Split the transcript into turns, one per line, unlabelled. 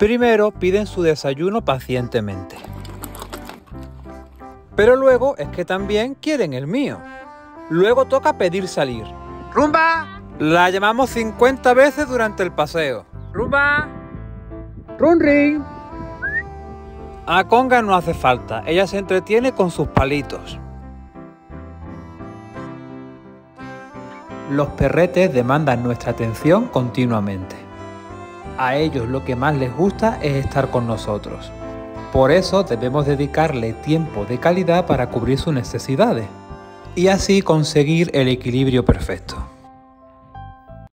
Primero piden su desayuno pacientemente. Pero luego es que también quieren el mío. Luego toca pedir salir.
¡Rumba!
La llamamos 50 veces durante el paseo.
¡Rumba!
¡Run A Conga no hace falta, ella se entretiene con sus palitos. Los perretes demandan nuestra atención continuamente. A ellos lo que más les gusta es estar con nosotros. Por eso debemos dedicarle tiempo de calidad para cubrir sus necesidades y así conseguir el equilibrio perfecto.